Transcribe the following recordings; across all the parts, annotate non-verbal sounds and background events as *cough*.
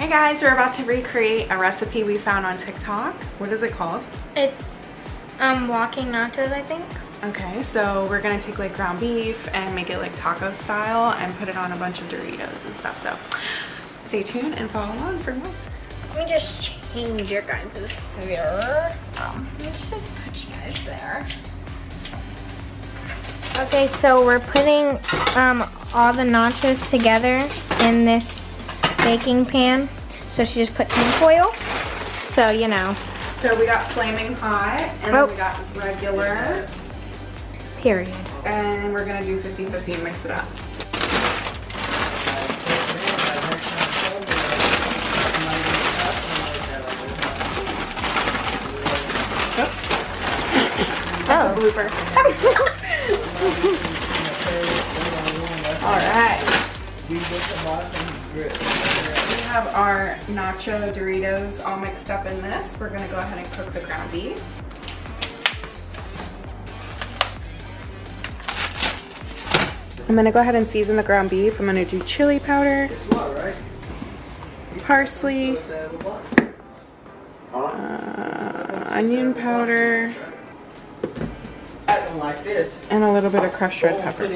Hey guys, we're about to recreate a recipe we found on TikTok. What is it called? It's um walking nachos, I think. Okay, so we're gonna take like ground beef and make it like taco style and put it on a bunch of Doritos and stuff. So stay tuned and follow along for more. Let me just change your guys' here. Um, let's just put you guys there. Okay, so we're putting um, all the nachos together in this baking pan. So she just put tin foil. So, you know. So we got flaming hot and Oh. then we oh. got regular Period. and we're gonna do 50-50 and mix it up. Oops, *laughs* Oh. blooper. We have our nacho Doritos all mixed up in this. We're gonna go ahead and cook the ground beef. I'm gonna go ahead and season the ground beef. I'm gonna do chili powder, parsley, uh, onion powder, Acting like this. and a little bit of crushed red Oh, pepper.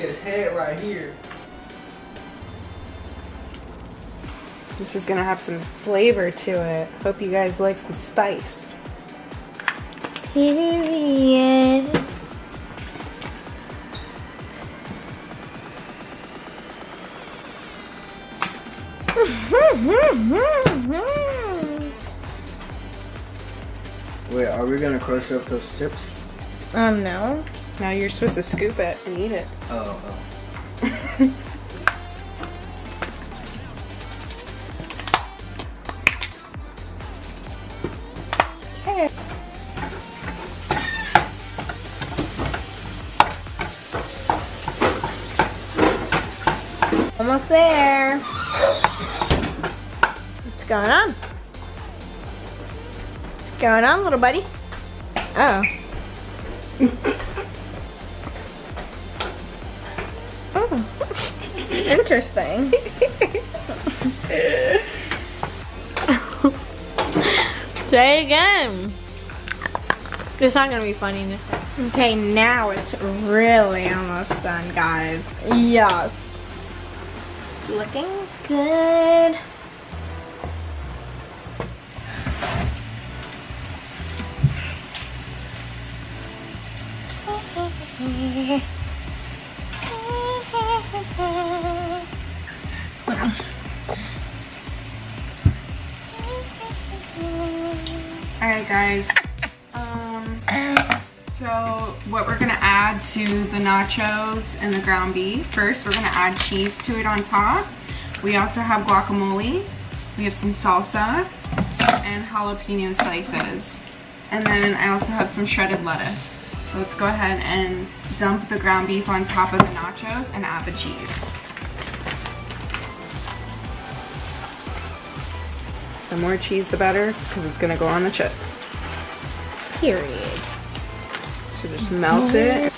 This is gonna have some flavor to it. Hope you guys like some spice. Period. *laughs* Wait, are we gonna crush up those chips? um, no. Now you're supposed to scoop it and eat it. Oh, oh. *laughs* Almost there. What's going on? What's going on, little buddy? Oh. *laughs* oh. Interesting. Say again. It's not gonna be funny this time. Okay, now it's really almost done, guys. Yes. Looking good. All right, guys. Um, so what we're gonna add to the nachos and the ground beef, first we're gonna add cheese to it on top. We also have guacamole. We have some salsa and jalapeno slices. And then I also have some shredded lettuce. So let's go ahead and dump the ground beef on top of the nachos and add the cheese. The more cheese, the better, because it's gonna go on the chips. Period. So just melt it.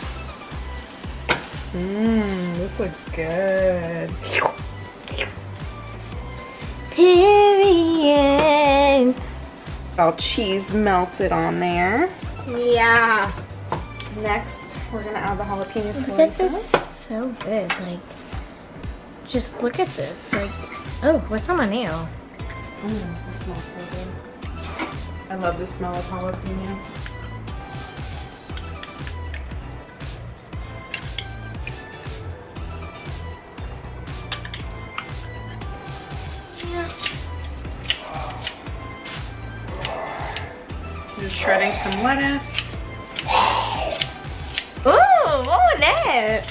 Mmm, this looks good. Period. All cheese melted on there. Yeah. Next, we're gonna add the jalapeno Look at this. So good. Like, just look at this. Like, oh, what's on my nail? Mmm, this smells so good. I love the smell of jalapenos. Shredding some lettuce. *gasps* Ooh, what was that?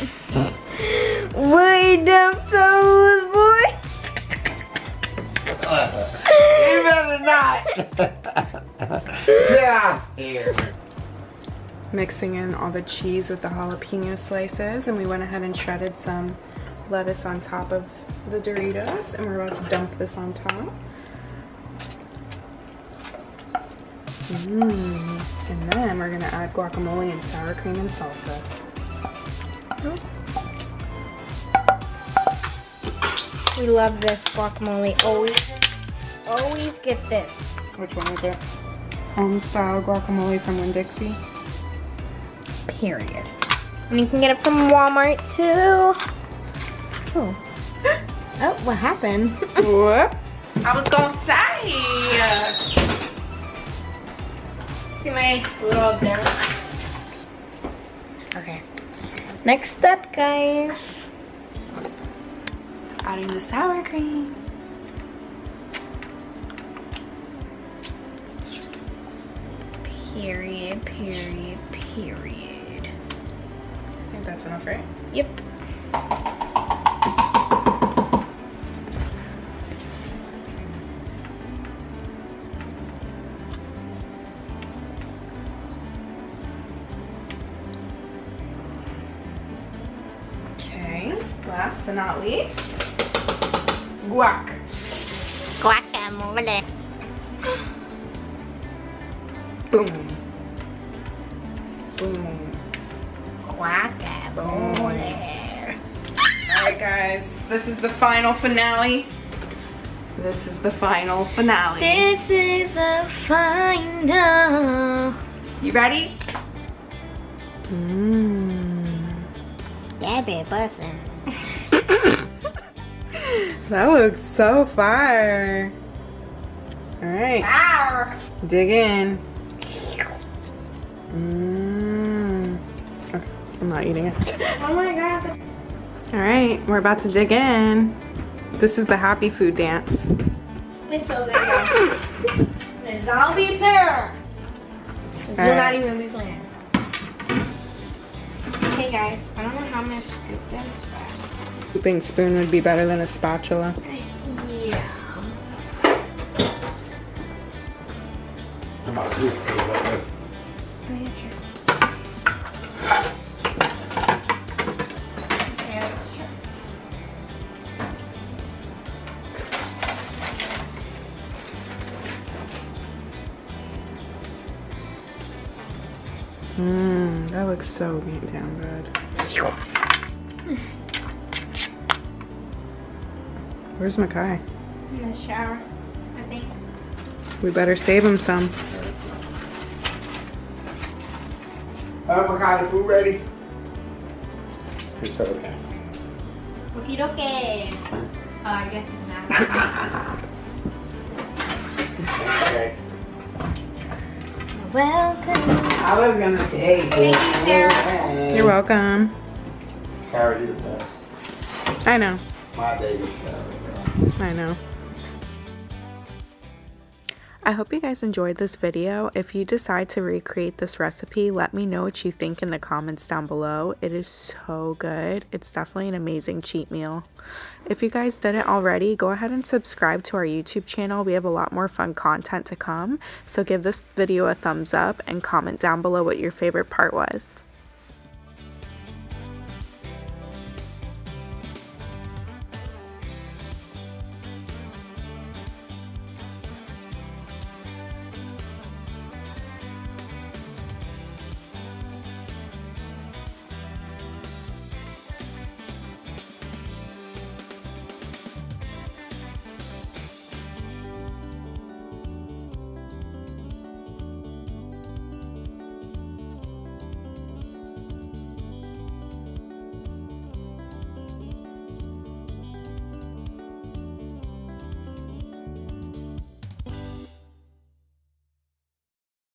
Wait, dumb toes, boy. you better not! *laughs* Get out here! Mixing in all the cheese with the jalapeno slices, and we went ahead and shredded some lettuce on top of the Doritos, and we're about to dump this on top. Mmm. And then we're gonna add guacamole and sour cream and salsa. We love this guacamole always. always get this. Which one is it? Home style guacamole from Winn-Dixie. Period. And you can get it from Walmart too. Oh. *gasps* Oh, what happened? *laughs* Whoops. I was gonna say. See my little dent. Okay. Next step, guys. Adding the sour cream. Period, period, period. I think that's enough, right? Yep. Last but not least, guac. Guacamole. *gasps* Boom. Boom. Guacamole. Alright guys, this is the final finale. This is the final finale. This is the final. You ready? Mmm. That be bussin'. *laughs* That looks so fire. Alright, Power. dig in. Mmm. I'm not eating it. Oh my god. Alright, we're about to dig in. This is the happy food dance. It's so good. It's all be fair. This will not even be planned. Okay, guys. I don't know how gonna scoop this, Scooping spoon would be better than a spatula. yeah. I'm not too sure about that. Yeah, sure. Okay, that's true. Mmm, that looks so damn good. *laughs* Where's Makai? In the shower, I think. We better save him some. Oh my god, the food ready? It's okay. Okie dokie. Oh, I guess it's not. Okay. Welcome. I was gonna say. Thank you, Sarah. You're welcome. Sarah, you're the best. I know. My I know. I hope you guys enjoyed this video. If you decide to recreate this recipe, let me know what you think in the comments down below. It is so good. It's definitely an amazing cheat meal. If you guys didn't already, go ahead and subscribe to our YouTube channel. We have a lot more fun content to come. So give this video a thumbs up and comment down below what your favorite part was.